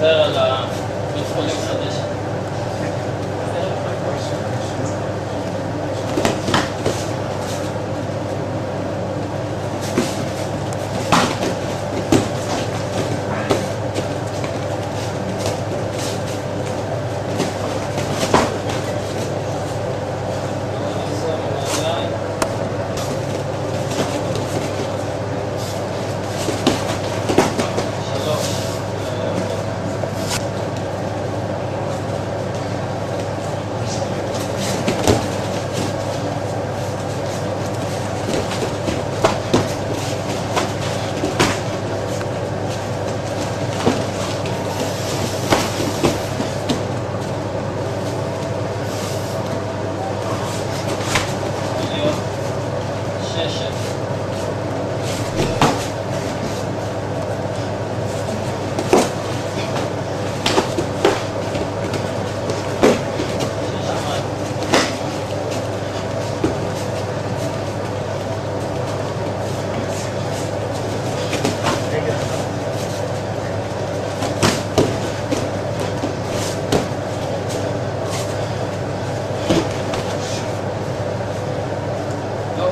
Ela, meus colegas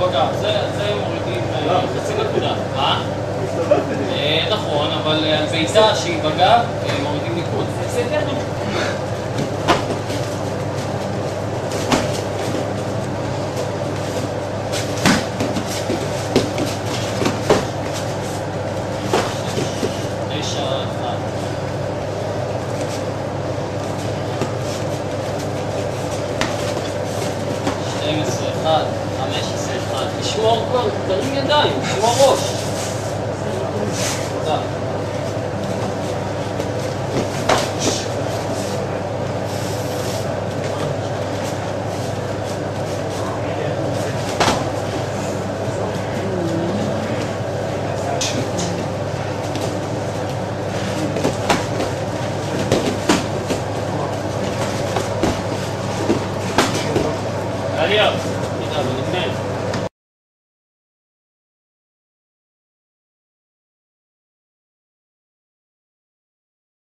לא בגב, זה זה מורידים אה, חצי נקודה. מה? אה, נכון, אבל אה, על בעיטה שהיא בגב, אה, מורידים ניקוד. זה 시원하고 짜증낸다 시원하고 아니야, 이따 먹는데.